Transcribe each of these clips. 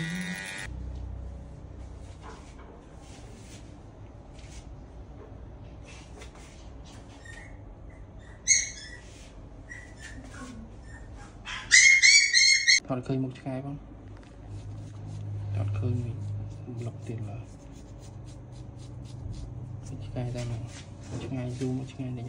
អត់ឃើញមុខឆ្ងាយបងអត់ឃើញវិញប្លុកទៀតឡើយឆ្ងាយតែមកឆ្ងាយយូរមកឆ្ងាយនេះ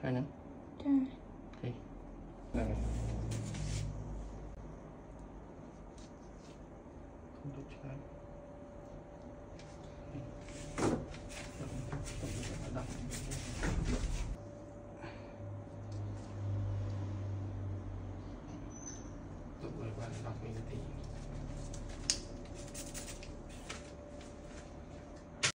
Try now. Try. Okay. Alright. Không